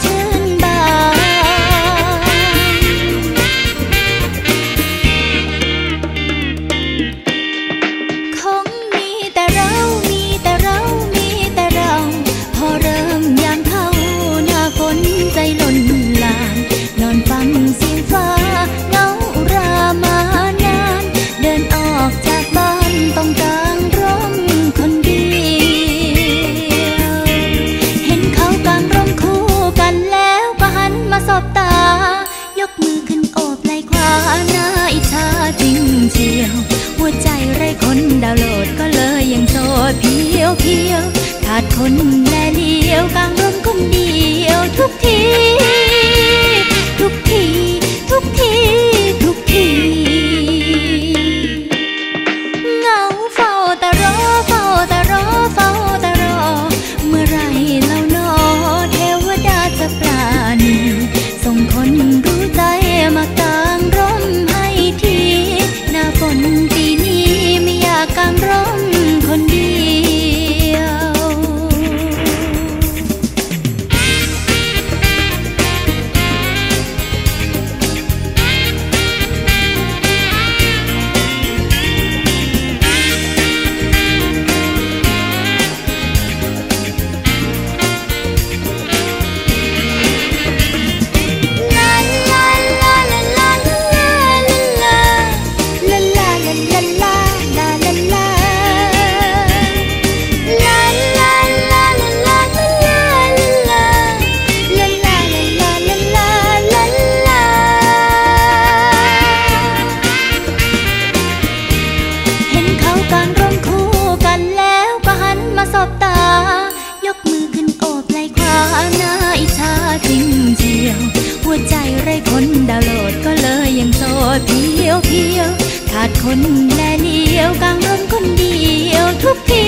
tell ยกมือขึ้นโอบไหล่ขวาหน้าอิจฉาจริงเชียว หัวใจไร้คนดาวโหลดก็เลยยังโสดเพียวเพียวขาดคนแลเลียวกลางลมคนเดียวทุกที วเพียว ขาดคนแลเลียวกลางร่มคนเดียวทุกที